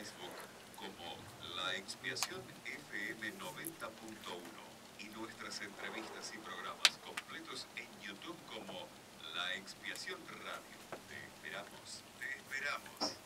Facebook como La Expiación FM 90.1 y nuestras entrevistas y programas completos en YouTube como La Expiación Radio. Te esperamos, te esperamos.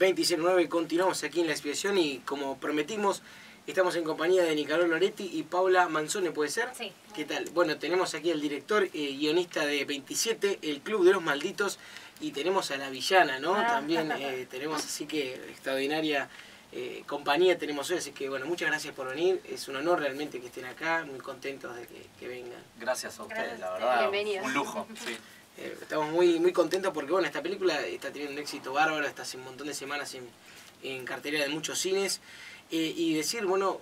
209 continuamos aquí en la expiación y como prometimos estamos en compañía de Nicolás Loretti y Paula Manzone, ¿puede ser? Sí. ¿Qué tal? Bueno, tenemos aquí al director y guionista de 27, El Club de los Malditos y tenemos a la villana, ¿no? Ah. También eh, tenemos así que extraordinaria eh, compañía tenemos hoy, así que bueno, muchas gracias por venir, es un honor realmente que estén acá, muy contentos de que, que vengan. Gracias a ustedes, Gracias la verdad. Bienvenidos. Un lujo, sí. Eh, estamos muy, muy contentos porque bueno, esta película está teniendo un éxito bárbaro, está hace un montón de semanas en, en cartelera de muchos cines. Eh, y decir, bueno,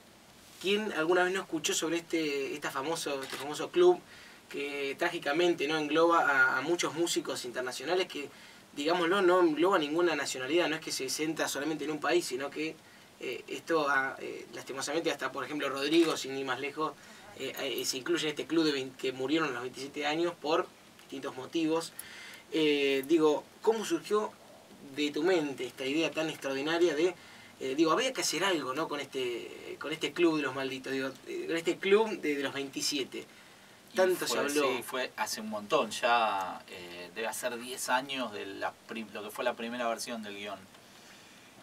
¿quién alguna vez no escuchó sobre este, esta famoso, este famoso club que trágicamente no engloba a, muchos músicos internacionales que, digámoslo, no engloba ninguna nacionalidad, no es que se centra solamente en un país, sino que eh, esto, eh, lastimosamente, hasta por ejemplo Rodrigo, sin ir más lejos, se incluye en este club de 20 que murieron a los 27 años por distintos motivos. Digo, ¿cómo surgió de tu mente esta idea tan extraordinaria de, eh, digo, había que hacer algo, ¿no? Con este, con este club de los malditos, digo, eh, con este club de, de los 27. Y Tanto se habló. Sí, fue hace un montón, ya eh, debe hacer 10 años de la lo que fue la primera versión del guion,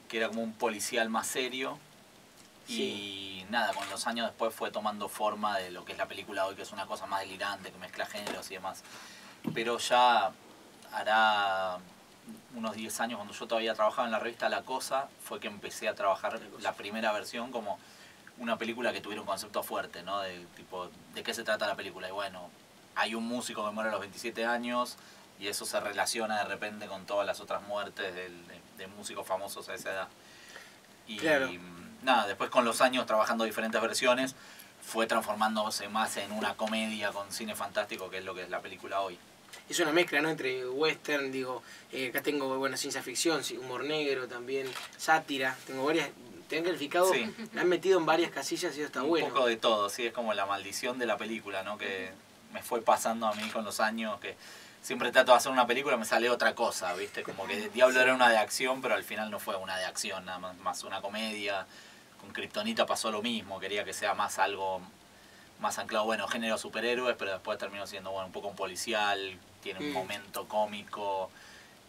que era como un policial más serio. Y nada, con los años después fue tomando forma de lo que es la película hoy, que es una cosa más delirante, que mezcla géneros y demás. Pero ya hará unos 10 años, cuando yo todavía trabajaba en la revista La Cosa, fue que empecé a trabajar la primera versión como una película que tuviera un concepto fuerte, ¿no? De tipo, ¿de qué se trata la película? Y bueno, hay un músico que muere a los 27 años y eso se relaciona de repente con todas las otras muertes de, de músicos famosos a esa edad. Y Claro. nada, después con los años trabajando diferentes versiones, fue transformándose más en una comedia con cine fantástico, que es lo que es la película hoy. Es una mezcla, ¿no? Entre western, digo, eh, acá tengo, bueno, ciencia ficción, humor negro también, sátira, tengo varias, tengo calificado, Sí. me han metido en varias casillas y eso está un bueno. poco de todo, sí, es como la maldición de la película, ¿no? Que me fue pasando a mí con los años, que siempre trato de hacer una película me sale otra cosa, ¿viste? Como que Diablo era una de acción, pero al final no fue una de acción, nada más, más una comedia. Con Kryptonita pasó lo mismo, quería que sea más algo más anclado, bueno, género superhéroes, pero después terminó siendo, bueno, un poco un policial, tiene un Mm. momento cómico,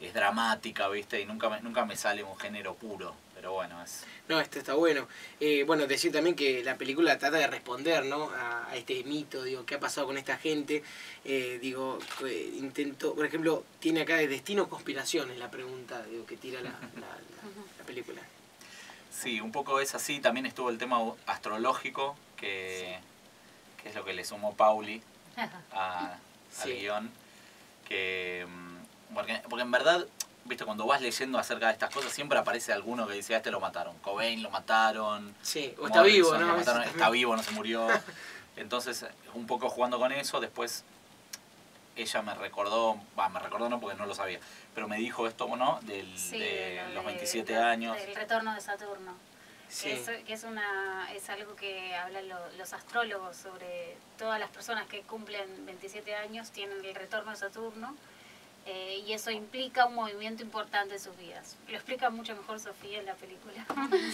es dramática, ¿viste? Y nunca me, nunca me sale un género puro, pero bueno, es... No, esto está bueno. Eh, bueno, decir también que la película trata de responder, ¿no? A, a este mito, digo, ¿qué ha pasado con esta gente? Eh, digo, eh, intento, por ejemplo, tiene acá de destino o conspiración, es la pregunta, digo, que tira la, la- la- la película. Sí, un poco es así. También estuvo el tema astrológico, que, que es lo que le sumó Pauli a- Sí. al guion. Que, mm, porque, porque en verdad, viste, cuando vas leyendo acerca de estas cosas, siempre aparece alguno que dice, a este lo mataron. Cobain lo mataron. Sí, o está vivo, ¿no? lo mataron, está vivo, no se murió. Entonces, un poco jugando con eso, después ella me recordó, va, me recordó no porque no lo sabía, pero me dijo esto, ¿no? Del, Sí, de lo los de- 27 lo- años. El retorno de Saturno. Sí. Que, es, una, es algo que hablan lo- los astrólogos sobre todas las personas que cumplen 27 años, tienen el retorno de Saturno. eh, y eso implica un movimiento importante en sus vidas. Lo explica mucho mejor Sofía en la película.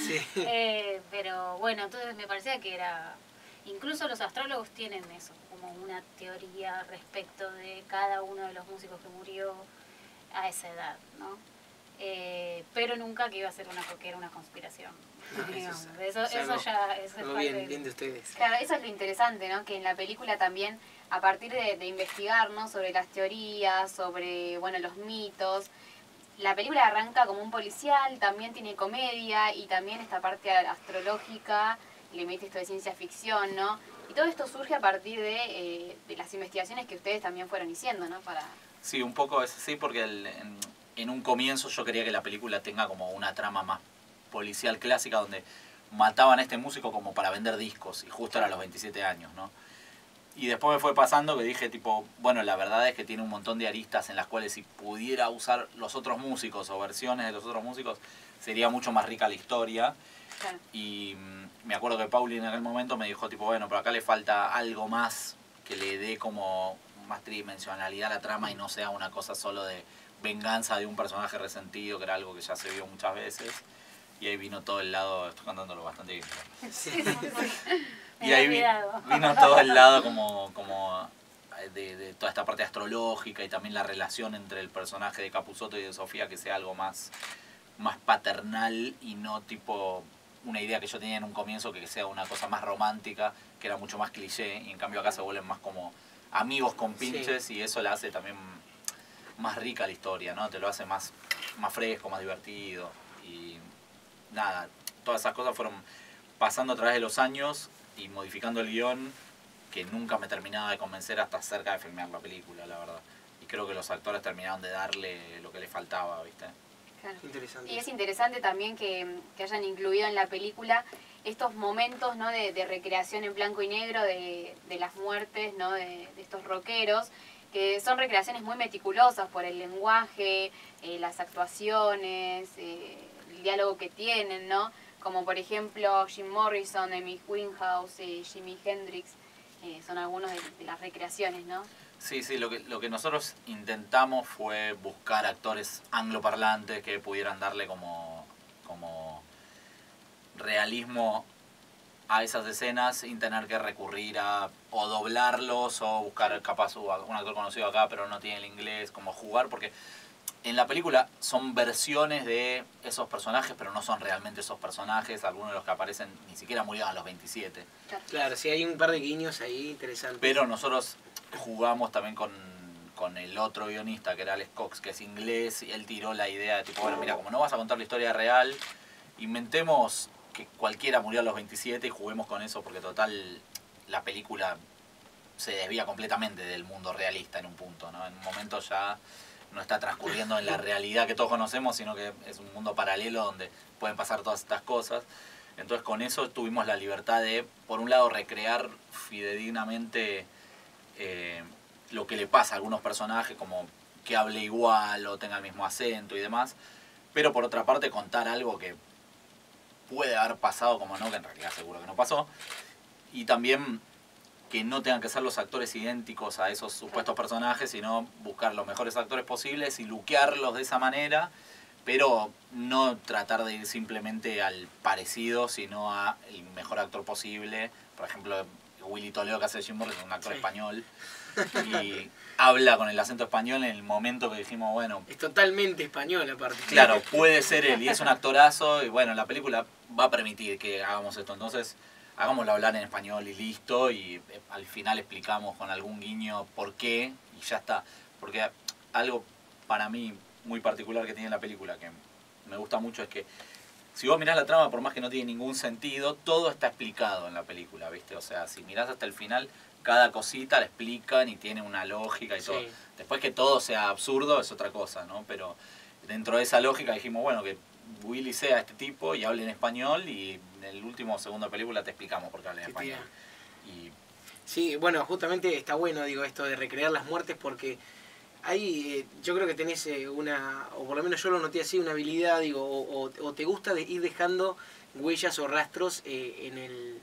Sí. Eh, pero bueno, entonces me parecía que era... Incluso los astrólogos tienen eso, como una teoría respecto de cada uno de los músicos que murió a esa edad, ¿no? Eh, pero nunca que iba a ser una que era una conspiración. No, eso eso, ya eso es parte bien, bien de ustedes. Claro, eso es lo interesante, ¿no? Que en la película también, a partir de, de investigar, ¿no? Sobre las teorías, sobre, bueno, los mitos, la película arranca como un policial, también tiene comedia y también esta parte astrológica, le mete esto de ciencia ficción, ¿no? Y todo esto surge a partir de, eh, de las investigaciones que ustedes también fueron haciendo, ¿no? Para... Sí, un poco es así porque el- en, en un comienzo yo quería que la película tenga como una trama más policial clásica donde mataban a este músico como para vender discos y justo era a los 27 años, ¿no? Y después me fue pasando que dije tipo, bueno, la verdad es que tiene un montón de aristas en las cuales si pudiera usar los otros músicos o versiones de los otros músicos sería mucho más rica la historia Claro. y, mm, me acuerdo que Pauli en aquel momento me dijo, tipo, bueno, pero acá le falta algo más que le dé como más tridimensionalidad a la trama y no sea una cosa solo de venganza de un personaje resentido, que era algo que ya se vio muchas veces. Y ahí vino todo el lado, estoy cantándolo bastante bien. Me y ahí vi- vino todo el lado como, como de, de toda esta parte astrológica y también la relación entre el personaje de Capuzotto y de Sofía que sea algo más, más paternal y no tipo una idea que yo tenía en un comienzo que sea una cosa más romántica, que era mucho más cliché, y en cambio acá se vuelven más como amigos con Sí. pinches y eso la hace también más rica la historia, ¿no? Te lo hace más, más fresco, más divertido y nada, todas esas cosas fueron pasando a través de los años y modificando el guion que nunca me terminaba de convencer hasta cerca de filmar la película, la verdad. Y creo que los actores terminaron de darle lo que le faltaba, ¿viste? Claro. Interesante. Y es interesante también que, que hayan incluido en la película estos momentos ¿no? de, de recreación en blanco y negro de, de las muertes ¿no? de, de estos rockeros, que son recreaciones muy meticulosas por el lenguaje, eh, las actuaciones, eh, el diálogo que tienen, ¿no? Como por ejemplo Jim Morrison, Amy Winehouse, eh, Jimi Hendrix, eh, son algunos de, de las recreaciones, ¿no? Sí, sí, lo que, lo que nosotros intentamos fue buscar actores angloparlantes que pudieran darle como, como realismo a esas escenas sin tener que recurrir a o doblarlos o buscar capaz un actor conocido acá pero no tiene el inglés, como jugar, porque en la película son versiones de esos personajes, pero no son realmente esos personajes, algunos de los que aparecen ni siquiera murieron a los 27. Claro, sí, hay un par de guiños ahí interesantes. Pero nosotros jugamos también con, con el otro guionista, que era Alex Cox, que es inglés, y él tiró la idea de tipo, bueno, mira, como no vas a contar la historia real, inventemos que cualquiera murió a los 27 y juguemos con eso, porque total, la película se desvía completamente del mundo realista en un punto, ¿no? En un momento ya no está transcurriendo en la realidad que todos conocemos, sino que es un mundo paralelo donde pueden pasar todas estas cosas. Entonces con eso tuvimos la libertad de, por un lado, recrear fidedignamente eh, lo que le pasa a algunos personajes, como que hable igual o tenga el mismo acento y demás, pero por otra parte contar algo que puede haber pasado como no, que en realidad seguro que no pasó, y también que no tengan que ser los actores idénticos a esos supuestos personajes, sino buscar los mejores actores posibles y luquearlos de esa manera, pero no tratar de ir simplemente al parecido, sino a el mejor actor posible. Por ejemplo, Willy Toledo, que hace Jim Morrison, es un actor Sí. español, y habla con el acento español en el momento que dijimos, bueno, Es totalmente español aparte. Claro, puede ser él y es un actorazo y bueno, la película va a permitir que hagamos esto, entonces hagámoslo hablar en español y listo y eh, al final explicamos con algún guiño por qué y ya está, porque algo para mí muy particular que tiene la película que me gusta mucho es que si vos mirás la trama, por más que no tiene ningún sentido, todo está explicado en la película, ¿viste? O sea, si mirás hasta el final, cada cosita la explican y tiene una lógica y todo. Después que todo sea absurdo es otra cosa, ¿no? Pero dentro de esa lógica dijimos, bueno, que Willy sea este tipo y hable en español y en el último segundo de película te explicamos por qué habla en español. Y Sí, bueno, justamente está bueno, digo, esto de recrear las muertes porque ahí eh, yo creo que tenés eh, una, o por lo menos yo lo noté así, una habilidad, digo, o, o- o te gusta de ir dejando huellas o rastros eh, en el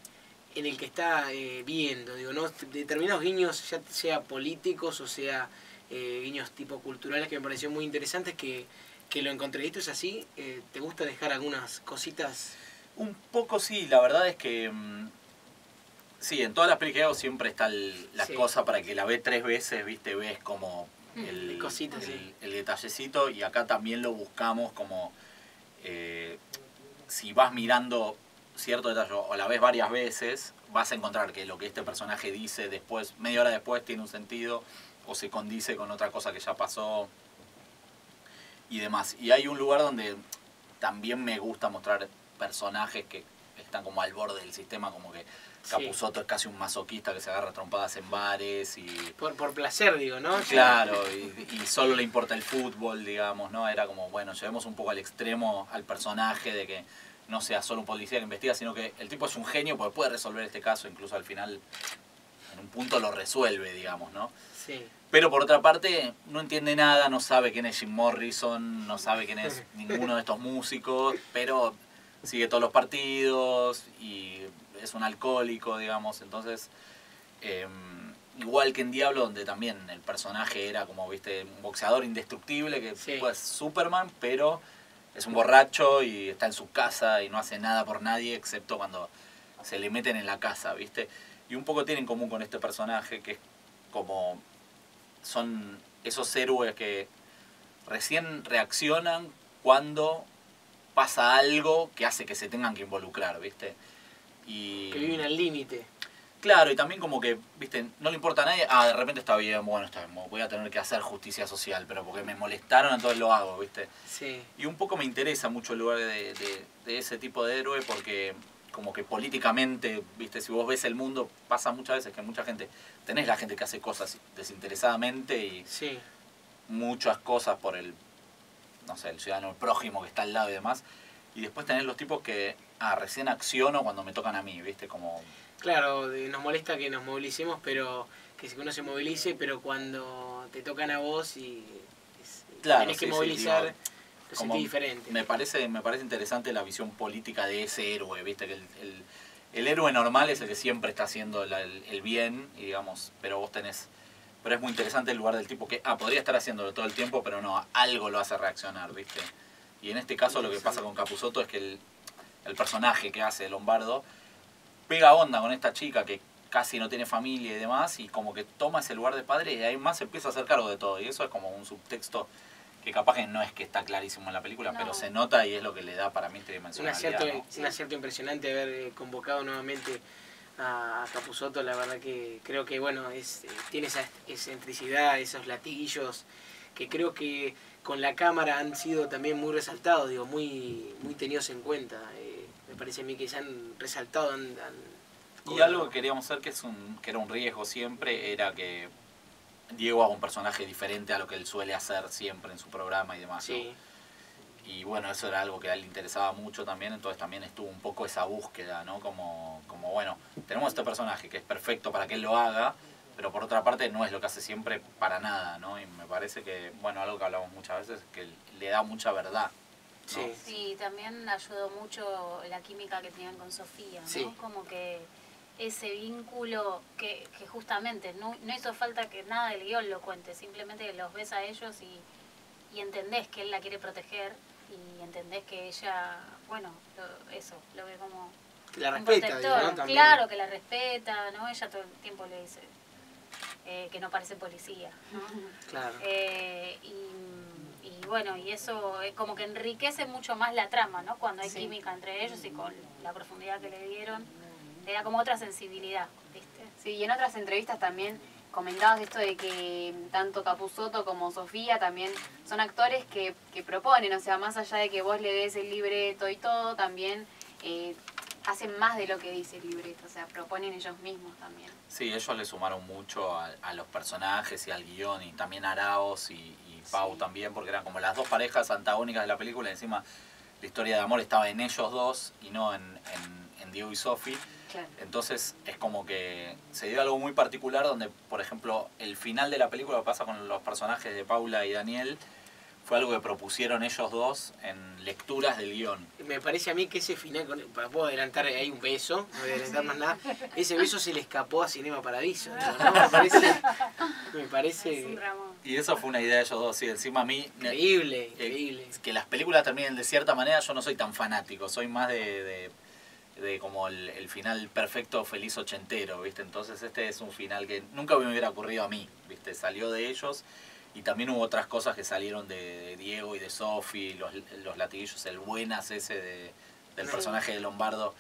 en el que está eh, viendo, digo, ¿no? Determinados guiños, ya sea políticos o sea eh, guiños tipo culturales que me pareció muy interesantes que, que lo encontré. ¿Esto es así? Eh, ¿Te gusta dejar algunas cositas? un poco sí, la verdad es que... mm, Sí, en todas las películas que hago siempre está el- la Sí. cosa para que la ve tres veces, viste, ves como Mm, el, cositas, el- sí. el detallecito y acá también lo buscamos como eh, si vas mirando cierto detalle o la ves varias veces, vas a encontrar que lo que este personaje dice después, media hora después, tiene un sentido o se condice con otra cosa que ya pasó y demás. Y hay un lugar donde también me gusta mostrar personajes que están como al borde del sistema, como que Sí. Capusotto es casi un masoquista que se agarra trompadas en bares y Por, por placer, digo, ¿no? Claro, y, y solo le importa el fútbol, digamos, ¿no? Era como, bueno, llevemos un poco al extremo al personaje de que no sea solo un policía que investiga, sino que el tipo es un genio porque puede resolver este caso, incluso al final, en un punto lo resuelve, digamos, ¿no? Sí. Pero por otra parte, no entiende nada, no sabe quién es Jim Morrison, no sabe quién es ninguno de estos músicos, pero sigue todos los partidos y es un alcohólico, digamos, entonces... em, igual que en Diablo, donde también el personaje era como, viste, un boxeador indestructible, que Sí. pues Superman, pero es un borracho y está en su casa y no hace nada por nadie, excepto cuando se le meten en la casa, viste. Y un poco tiene en común con este personaje, que es como son esos héroes que recién reaccionan cuando pasa algo que hace que se tengan que involucrar, ¿viste? Y Que viven al límite. Claro, y también como que, viste, no le importa a nadie, ah, de repente está bien, bueno, está bien, voy a tener que hacer justicia social, pero porque me molestaron, entonces lo hago, viste. Sí. Y un poco me interesa mucho el lugar de, de- de ese tipo de héroe porque como que políticamente, viste, si vos ves el mundo, pasa muchas veces que mucha gente, tenés la gente que hace cosas desinteresadamente y Sí. muchas cosas por el, no sé, el ciudadano prójimo que está al lado y demás, y después tenés los tipos que, ah, recién acciono cuando me tocan a mí, viste, como... Claro, nos molesta que nos movilicemos, pero que uno se movilice, pero cuando te tocan a vos y Claro, tenés que sí, sí, movilizar, digo, como diferente. Me parece, me parece interesante la visión política de ese héroe, viste, que el, el- el héroe normal es el que siempre está haciendo el, el bien, y digamos, pero vos tenés... Pero es muy interesante el lugar del tipo que, ah, podría estar haciéndolo todo el tiempo, pero no, algo lo hace reaccionar, viste. Y en este caso lo que pasa con Capusotto es que el, el personaje que hace Lombardo pega onda con esta chica que casi no tiene familia y demás, y como que toma ese lugar de padre y ahí más se empieza a hacer cargo de todo. Y eso es como un subtexto que capaz que no es que está clarísimo en la película, No. pero se nota y es lo que le da para mí un tridimensionalidad. acierto, ¿no? un acierto impresionante haber eh, convocado nuevamente a, Capusotto, la verdad que creo que bueno, es, eh, tiene esa excentricidad, esos latiguillos que creo que con la cámara han sido también muy resaltados, digo, muy, muy tenidos en cuenta. Eh, me parece a mí que se han resaltado. han- han Y algo que queríamos hacer que, es un, que era un riesgo siempre era que Diego haga un personaje diferente a lo que él suele hacer siempre en su programa y demás. Y bueno, eso era algo que a él le interesaba mucho también, entonces también estuvo un poco esa búsqueda, ¿no? Como, como bueno, tenemos este personaje que es perfecto para que él lo haga, pero por otra parte no es lo que hace siempre para nada, ¿no? Y me parece que, bueno, algo que hablamos muchas veces, es que le da mucha verdad. ¿no? sí. Sí, también ayudó mucho la química que tenían con Sofía, ¿no? Sí. Como que ese vínculo que, que justamente no, no hizo falta que nada del guion lo cuente, simplemente los ves a ellos y, y entendés que él la quiere proteger y entendés que ella, bueno, lo- eso, lo ve como Que la. Claro, que la respeta, ¿no? Ella todo el tiempo le dice eh, que no parece policía, ¿no? Claro. Eh, y, y bueno, y eso es como que enriquece mucho más la trama, ¿no? Cuando hay Sí. química entre ellos y con la profundidad que le dieron, le da como otra sensibilidad, ¿viste? Sí, y en otras entrevistas también comentabas esto de que tanto Capusotto como Sofía también son actores que, que proponen, o sea, más allá de que vos le des el libreto y todo, también eh, hacen más de lo que dice el libreto, o sea, proponen ellos mismos también. Sí, ellos le sumaron mucho a, a los personajes y al guion, y también a Araos y, y Pau Sí. también, porque eran como las dos parejas antagónicas de la película, y encima la historia de amor estaba en ellos dos y no en, en, en Diego y Sophie. Claro. Entonces es como que se dio algo muy particular donde, por ejemplo, el final de la película que pasa con los personajes de Paula y Daniel fue algo que propusieron ellos dos en lecturas del guion. Me parece a mí que ese final, para puedo adelantar, hay un beso, no voy a adelantar más nada. Ese beso se le escapó a Cinema Paradiso. Me parece, me parece Sí, Ramón. Y eso fue una idea de ellos dos, y encima a mí... increíble, eh, increíble. que las películas terminen de cierta manera, yo no soy tan fanático, soy más de, de, de como el, el final perfecto, feliz ochentero, ¿viste? Entonces este es un final que nunca me hubiera ocurrido a mí, ¿viste? Salió de ellos y también hubo otras cosas que salieron de, Diego y de Sofi, los, los latiguillos, el buenas ese de, del personaje de Lombardo.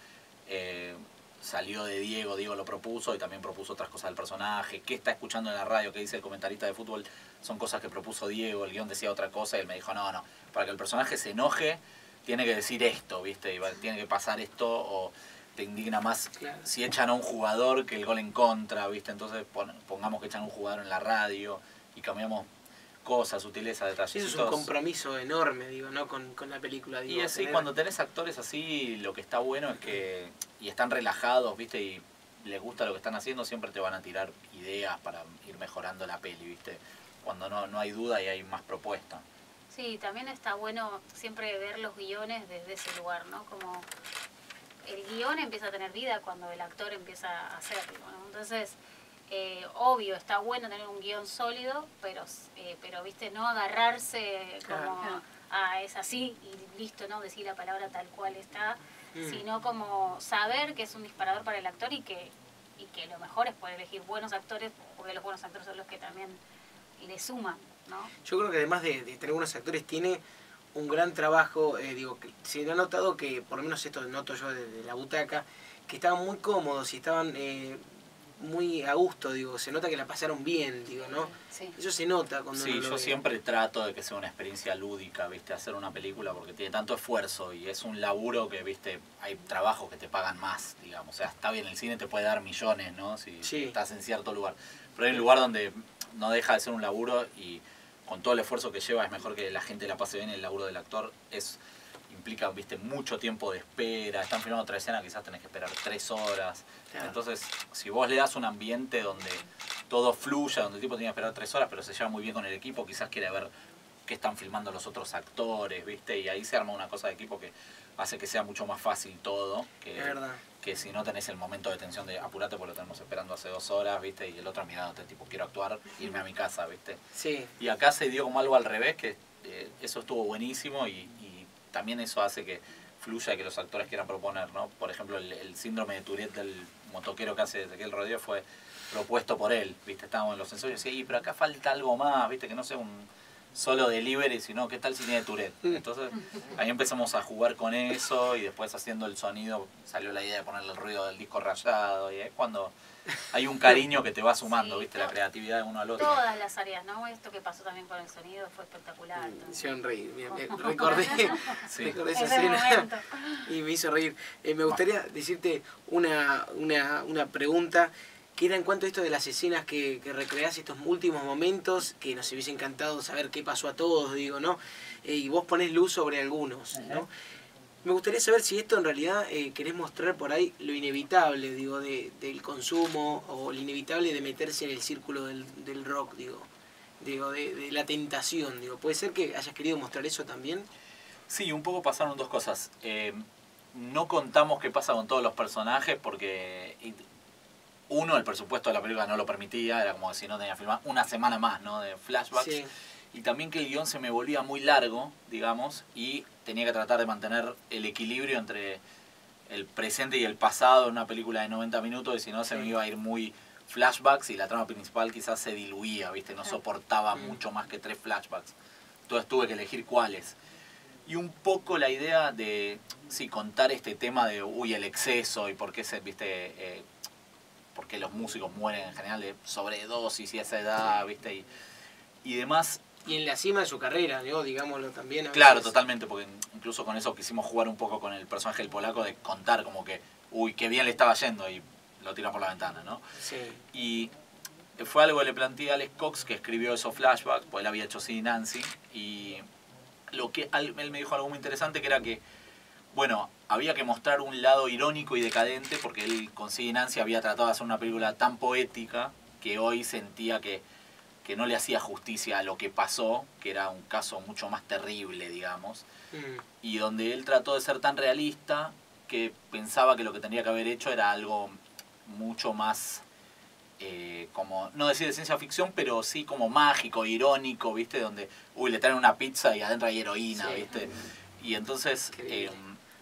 eh, salió de Diego, Diego lo propuso y también propuso otras cosas del personaje. ¿Qué está escuchando en la radio? ¿Qué dice el comentarista de fútbol? Son cosas que propuso Diego, el guion decía otra cosa y él me dijo, no, no, para que el personaje se enoje, tiene que decir esto, ¿viste? Y va- tiene que pasar esto o te indigna más Claro. si echan a un jugador que el gol en contra, ¿viste? Entonces pon- pongamos que echan a un jugador en la radio y cambiamos cosas, sutilezas, detalles. Eso es un compromiso enorme, digo, ¿no? Con, con la película, digo. Y así, tener- cuando tenés actores así, lo que está bueno es que. y están relajados, ¿viste? Y les gusta lo que están haciendo, siempre te van a tirar ideas para ir mejorando la peli, ¿viste? Cuando no, no hay duda y hay más propuesta. Sí, también está bueno siempre ver los guiones desde ese lugar, ¿no? Como el guion empieza a tener vida cuando el actor empieza a hacerlo, ¿no? Entonces, eh, obvio, está bueno tener un guion sólido, pero, eh, pero viste, no agarrarse como, Claro. ah, es así y listo, ¿no? Decir la palabra tal cual está, Mm. sino como saber que es un disparador para el actor y que, y que lo mejor es poder elegir buenos actores, porque los buenos actores son los que también le suman, ¿no? Yo creo que además de, de tener buenos actores, tiene un gran trabajo. eh, digo, que se ha notado que, por lo menos esto noto yo desde la butaca, que estaban muy cómodos y estaban eh, muy a gusto, digo. Se nota que la pasaron bien, digo, ¿no? Sí. Eso se nota cuando Sí, uno lo yo ve. siempre trato de que sea una experiencia lúdica, ¿viste? Hacer una película porque tiene tanto esfuerzo y es un laburo que, ¿viste? Hay trabajos que te pagan más, digamos. O sea, está bien, el cine te puede dar millones, ¿no? Si Sí. estás en cierto lugar. Pero hay un lugar donde no deja de ser un laburo y con todo el esfuerzo que lleva es mejor que la gente la pase bien. El laburo del actor es implica, viste, mucho tiempo de espera. Están filmando otra escena, quizás tenés que esperar tres horas. Claro. Entonces, si vos le das un ambiente donde todo fluya, donde el tipo tiene que esperar tres horas, pero se lleva muy bien con el equipo, quizás quiere ver qué están filmando los otros actores, ¿viste? Y ahí se arma una cosa de equipo que hace que sea mucho más fácil todo, que, Es verdad. que si no tenés el momento de tensión de apurate porque lo tenemos esperando hace dos horas, ¿viste? Y el otro mirándote, tipo, quiero actuar, irme a mi casa, ¿viste? Sí, Y acá se dio como algo al revés, que eh, eso estuvo buenísimo y, y también eso hace que fluya y que los actores quieran proponer, ¿no? Por ejemplo, el, el síndrome de Tourette del motoquero que hace Ezequiel Rodríguez fue propuesto por él, ¿viste? Estábamos en los ensayos y decía, "Y, pero acá falta algo más, ¿viste? Que no sea un solo delivery, sino ¿qué tal si tiene Tourette? Entonces ahí empezamos a jugar con eso y después haciendo el sonido salió la idea de ponerle el ruido del disco rayado y es cuando hay un cariño que te va sumando, Sí, ¿viste? La creatividad de uno al otro. Todas las áreas, ¿no? Esto que pasó también con el sonido fue espectacular. me entonces. hicieron reír. Mira, me- recordé, Sí. recordé esa Ese escena y me hizo reír. Eh, me gustaría decirte una, una, una pregunta que era en cuanto a esto de las escenas que, que recreás, estos últimos momentos, que nos hubiese encantado saber qué pasó a todos, digo, ¿no? Eh, y vos ponés luz sobre algunos, ¿no? Me gustaría saber si esto en realidad eh, querés mostrar por ahí lo inevitable, digo, de, del consumo o lo inevitable de meterse en el círculo del, del rock, digo, digo de, de la tentación, digo. ¿Puede ser que hayas querido mostrar eso también? Sí, un poco pasaron dos cosas. Eh, no contamos qué pasa con todos los personajes porque uno, el presupuesto de la película no lo permitía, era como si no tenía que filmar una semana más, ¿no? De flashbacks. Sí, Y también que el guion se me volvía muy largo, digamos, y tenía que tratar de mantener el equilibrio entre el presente y el pasado en una película de 90 minutos, y si no se me iba a ir muy flashbacks y la trama principal quizás se diluía, ¿viste? No soportaba Mm. mucho más que tres flashbacks. Entonces tuve que elegir cuáles. Y un poco la idea de, sí, contar este tema de, uy, el exceso y por qué se, viste, eh, por qué los músicos mueren en general de sobredosis y esa edad, viste, y, y demás. Y en la cima de su carrera, ¿no? digámoslo también. Claro, veces. totalmente, porque incluso con eso quisimos jugar un poco con el personaje del polaco de contar como que, uy, qué bien le estaba yendo y lo tira por la ventana, ¿no? Sí, Y fue algo que le planteé a Alex Cox, que escribió esos flashbacks, pues él había hecho sí Nancy, y lo que él me dijo algo muy interesante, que era que, bueno, había que mostrar un lado irónico y decadente, porque él con sí Nancy había tratado de hacer una película tan poética que hoy sentía que, que no le hacía justicia a lo que pasó, que era un caso mucho más terrible, digamos. Mm, y donde él trató de ser tan realista que pensaba que lo que tendría que haber hecho era algo mucho más eh, como no decir de ciencia ficción pero sí como mágico irónico viste donde uy le traen una pizza y adentro hay heroína Sí. viste y entonces eh,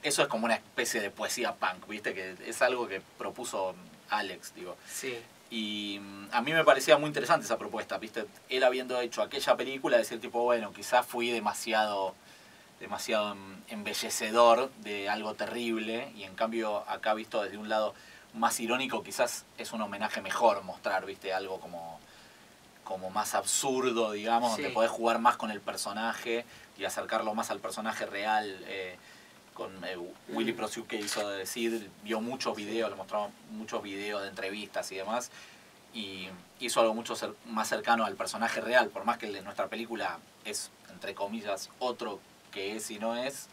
eso es como una especie de poesía punk viste que es algo que propuso Alex digo sí, y mm, a mí me parecía muy interesante esa propuesta, ¿viste? Él habiendo hecho aquella película, decir tipo, bueno, quizás fui demasiado, demasiado em, embellecedor de algo terrible, y en cambio acá visto desde un lado más irónico, quizás es un homenaje mejor mostrar, ¿viste? Algo como, como más absurdo, digamos, Sí. donde podés jugar más con el personaje y acercarlo más al personaje real. eh, con eh, Willy Prosiuk que hizo de Sid, vio muchos videos, le mostraba muchos videos de entrevistas y demás, y hizo algo mucho cer- más cercano al personaje real, por más que el de nuestra película es, entre comillas, otro que es y no es,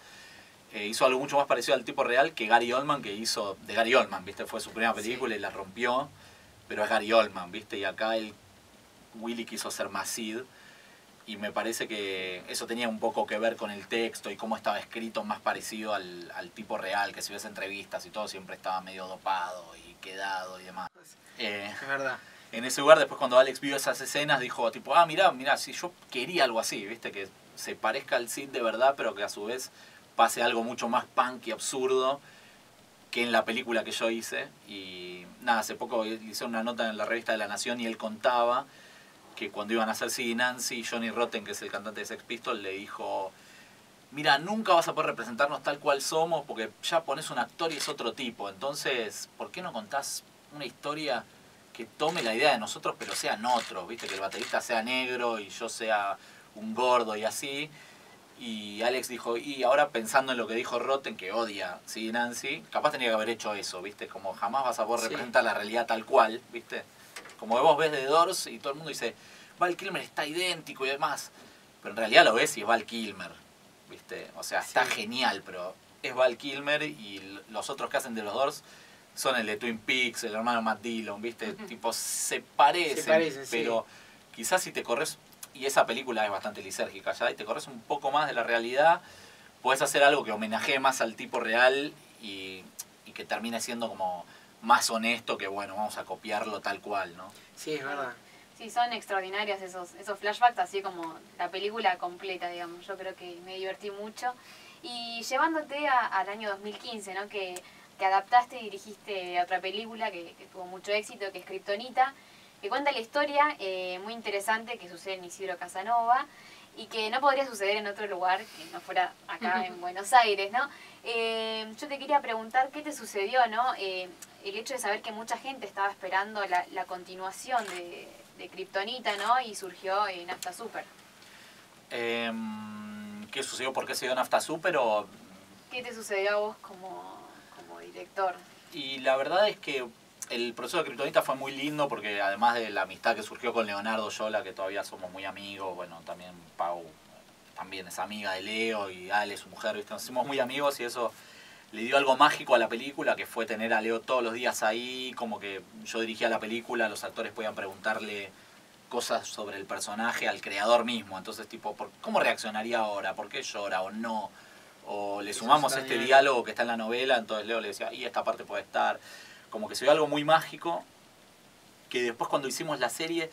eh, hizo algo mucho más parecido al tipo real que Gary Oldman, que hizo de Gary Oldman, ¿viste? Fue su primera película y la rompió, pero es Gary Oldman, ¿viste? Y acá el Willy quiso ser más Sid, y me parece que eso tenía un poco que ver con el texto y cómo estaba escrito más parecido al, al tipo real, que si ves entrevistas y todo siempre estaba medio dopado y quedado y demás. Eh, Es verdad. en ese lugar, después cuando Alex vio esas escenas, dijo tipo, ah, mirá, mirá, si yo quería algo así, viste, que se parezca al Sid de verdad, pero que a su vez pase algo mucho más punk y absurdo que en la película que yo hice. Y nada, hace poco hice una nota en la revista de La Nación y él contaba que cuando iban a hacer Sid y Nancy, Johnny Rotten, que es el cantante de Sex Pistols, le dijo, mira, nunca vas a poder representarnos tal cual somos porque ya pones un actor y es otro tipo. Entonces, ¿por qué no contás una historia que tome la idea de nosotros pero sean otros? ¿Viste? Que el baterista sea negro y yo sea un gordo y así. Y Alex dijo, y ahora pensando en lo que dijo Rotten, que odia sí Nancy, capaz tenía que haber hecho eso, ¿viste? Como jamás vas a poder Sí. representar la realidad tal cual, ¿viste? Como vos ves de Doors y todo el mundo dice, Val Kilmer está idéntico y demás. Pero en realidad lo ves y es Val Kilmer, ¿viste? O sea, está Sí. genial, pero es Val Kilmer y los otros que hacen de los Doors son el de Twin Peaks, el hermano Matt Dillon, ¿viste? Tipo, se parecen, Se parecen, sí. pero quizás si te corres, y esa película es bastante lisérgica ya, y te corres un poco más de la realidad, puedes hacer algo que homenajee más al tipo real y, y que termine siendo como más honesto que, bueno, vamos a copiarlo tal cual, ¿no? Sí, es verdad. Sí, son extraordinarios esos, esos flashbacks, así como la película completa, digamos. Yo creo que me divertí mucho. Y llevándote a- al año 2015, ¿no? Que, que adaptaste y dirigiste otra película que, que tuvo mucho éxito, que es Kryptonita, que cuenta la historia eh, muy interesante que sucede en Isidro Casanova y que no podría suceder en otro lugar que no fuera acá en Buenos Aires, ¿no? Eh, yo te quería preguntar qué te sucedió, ¿no? Eh, el hecho de saber que mucha gente estaba esperando la, la continuación de, de Kryptonita, ¿no? Y surgió en Nafta Super. Em, ¿Qué sucedió? ¿Por qué se dio Nafta Super? O ¿Qué te sucedió a vos como, como director? Y la verdad es que el proceso de Kryptonita fue muy lindo porque además de la amistad que surgió con Leonardo Yola, que todavía somos muy amigos, bueno, también Pau también es amiga de Leo y Ale, su mujer, ¿viste? nos hicimos muy amigos y eso le dio algo mágico a la película, que fue tener a Leo todos los días ahí, como que yo dirigía la película, los actores podían preguntarle cosas sobre el personaje al creador mismo, entonces tipo, ¿por- ¿cómo reaccionaría ahora? ¿Por qué llora o no? O le sumamos este bien. diálogo que está en la novela, entonces Leo le decía, y esta parte puede estar. Como que se dio algo muy mágico, que después cuando hicimos la serie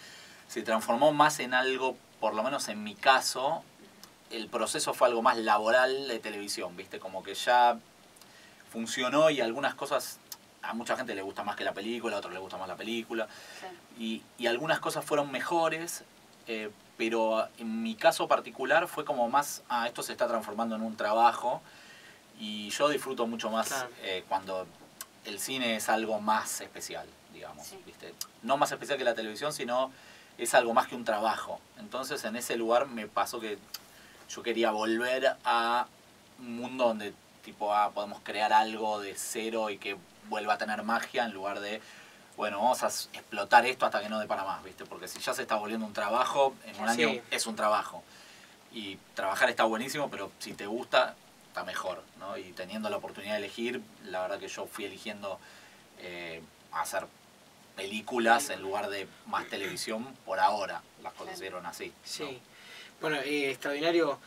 se transformó más en algo, por lo menos en mi caso, el proceso fue algo más laboral de televisión, ¿viste? Como que ya funcionó y algunas cosas a mucha gente le gusta más que la película, a otros le gusta más la película Sí. y, y algunas cosas fueron mejores, eh, pero en mi caso particular fue como más, ah, esto se está transformando en un trabajo y yo disfruto mucho más Claro. eh, cuando el cine es algo más especial, digamos, Sí. ¿viste? No más especial que la televisión, sino es algo más que un trabajo. Entonces en ese lugar me pasó que yo quería volver a un mundo donde tipo, ah, podemos crear algo de cero y que vuelva a tener magia en lugar de bueno, vamos a explotar esto hasta que no dé para más, ¿viste? Porque si ya se está volviendo un trabajo, en un Sí. año es un trabajo. Y trabajar está buenísimo, pero si te gusta, está mejor, ¿no? Y teniendo la oportunidad de elegir, la verdad que yo fui eligiendo eh, hacer películas en lugar de más televisión por ahora. Las dieron así. ¿no? Sí. Bueno, eh, extraordinario.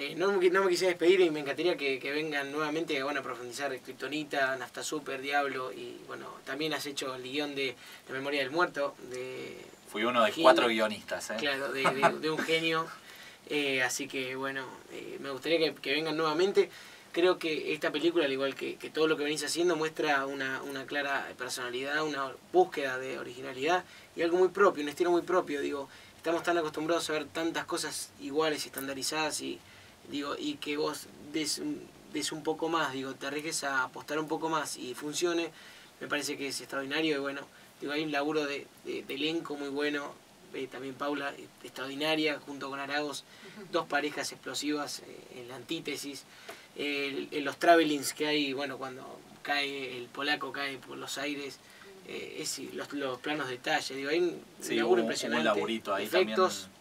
Eh, no, me, no me quise despedir y me encantaría que, que vengan nuevamente bueno, a profundizar Kryptonita, Nafta Super, Diablo y bueno, también has hecho el guion de La Memoria del Muerto, de, Fui uno de Genio. cuatro guionistas, ¿eh? claro, de, de- de un genio. Eh, así que bueno, eh, me gustaría que, que vengan nuevamente. Creo que esta película, al igual que, que todo lo que venís haciendo, muestra una, una clara personalidad, una búsqueda de originalidad y algo muy propio, un estilo muy propio. Digo, estamos tan acostumbrados a ver tantas cosas iguales y estandarizadas y digo y que vos des, un- des un poco más, digo, te arriesgues a apostar un poco más y funcione, me parece que es extraordinario y bueno, digo, hay un laburo de, de- de elenco muy bueno, eh, también Paula, eh, extraordinaria, junto con Aragos, dos parejas explosivas eh, en la antítesis, en los travelings que hay, bueno, cuando cae el polaco, cae por los aires, eh, es, los, los planos de detalle, digo, hay un Sí, laburo un- impresionante, un laburito ahí efectos, también.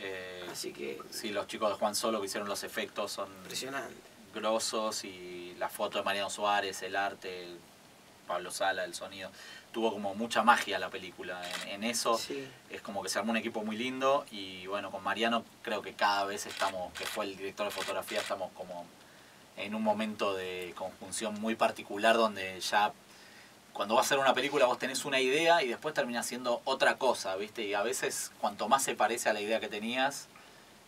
Eh, así que sí, los chicos de Juan Solo que hicieron los efectos son impresionante. grosos y la foto de Mariano Suárez, el arte, Pablo Sala, el sonido. tuvo como mucha magia la película. En, en eso Sí. es como que se armó un equipo muy lindo y bueno, con Mariano creo que cada vez estamos, que fue el director de fotografía, estamos como en un momento de conjunción muy particular donde ya cuando vas a hacer una película vos tenés una idea y después termina siendo otra cosa, ¿viste? Y a veces cuanto más se parece a la idea que tenías,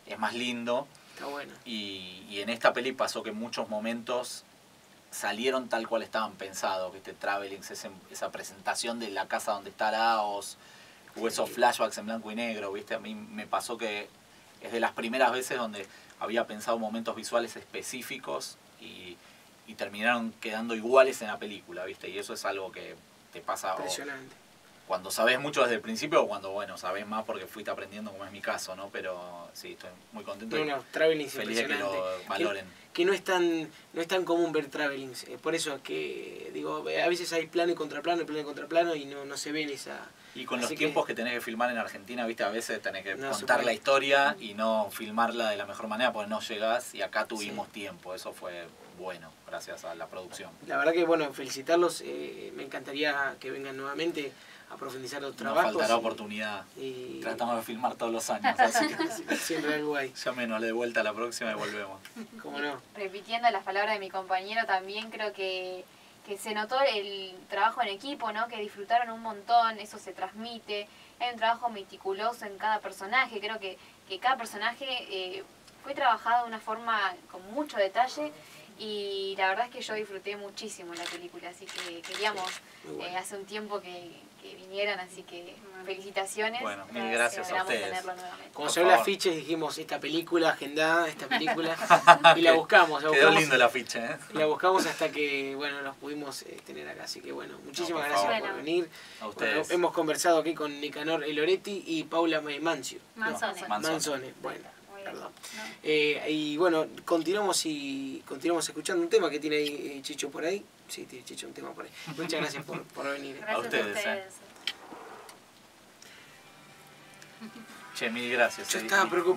es más lindo. Está bueno. Y, y en esta peli pasó que muchos momentos salieron tal cual estaban pensados, ¿viste? Travelings, ese- esa presentación de la casa donde está Laos, o esos flashbacks en blanco y negro, ¿viste? A mí me pasó que es de las primeras veces donde había pensado momentos visuales específicos y, y terminaron quedando iguales en la película, ¿viste? Y eso es algo que te pasa o Impresionante. cuando sabes mucho desde el principio o cuando, bueno, sabes más porque fuiste aprendiendo, como es mi caso, ¿no? Pero sí, estoy muy contento No, no, Traveling feliz de que lo valoren. que no es tan no es tan común ver travelings eh, por eso es que digo a veces hay plano y contraplano y plano y contraplano y no, no se ven esa Y con Así los tiempos que tenés que filmar en Argentina, viste, a veces tenés que No contar la historia y no filmarla de la mejor manera porque no llegás y acá tuvimos tiempo. Eso fue bueno, gracias a la producción. la verdad que bueno felicitarlos eh, me encantaría que vengan nuevamente a profundizar los Nos trabajos faltará y- oportunidad. y, Tratamos de filmar todos los años, así que siempre algo hay llámenos de vuelta a la próxima y volvemos. cómo no repitiendo las palabras de mi compañero, también creo que, que se notó el trabajo en equipo, ¿no? Que disfrutaron un montón, eso se transmite. Hay un trabajo meticuloso en cada personaje, creo que, que cada personaje eh, fue trabajado de una forma con mucho detalle y la verdad es que yo disfruté muchísimo la película, así que queríamos eh, hace un tiempo que, que vinieran, así que felicitaciones. Bueno, mil gracias a Esperamos ustedes. tenerlo nuevamente. Cuando Por se favor. fichas dijimos esta película agendada, esta película, y la buscamos, la Quedó buscamos, lindo el afiche, ¿eh? la buscamos hasta que bueno los pudimos eh, tener acá. Así que bueno, muchísimas por gracias favor. por venir. A Bueno, ustedes. hemos conversado aquí con Nicanor Eloretti y Paula Mancio. Manzone. Manzone. Manzone, bueno, Eh, y bueno, continuamos y continuamos escuchando un tema que tiene ahí eh, Chicho por ahí. Sí, tiene Chicho un tema por ahí. Muchas gracias por, por venir. Gracias a ustedes, ustedes. eh. Che, mil gracias. Yo estaba preocupado.